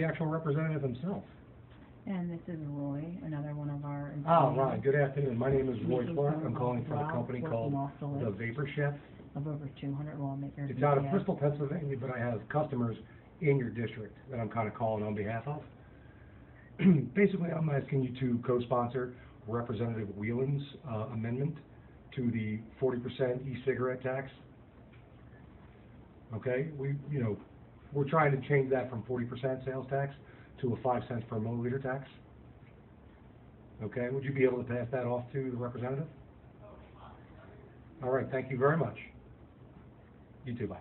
the actual representative himself? And this is Roy, another one of our Oh, employees. right, good afternoon, my name is Roy Clark, I'm calling from a company called off the The list. Vapor Chef. Of over two hundred lawmakers. It's out of. Bristol, Pennsylvania, but I have customers in your district that I'm kinda calling on behalf of. Basically, I'm asking you to co-sponsor Representative Wheeland's, uh, amendment to the forty percent e-cigarette tax. Okay, we, you know, we're trying to change that from forty percent sales tax to a five cents per milliliter tax. Okay, would you be able to pass that off to the representative? Oh, All right, thank you very much. You too, bye.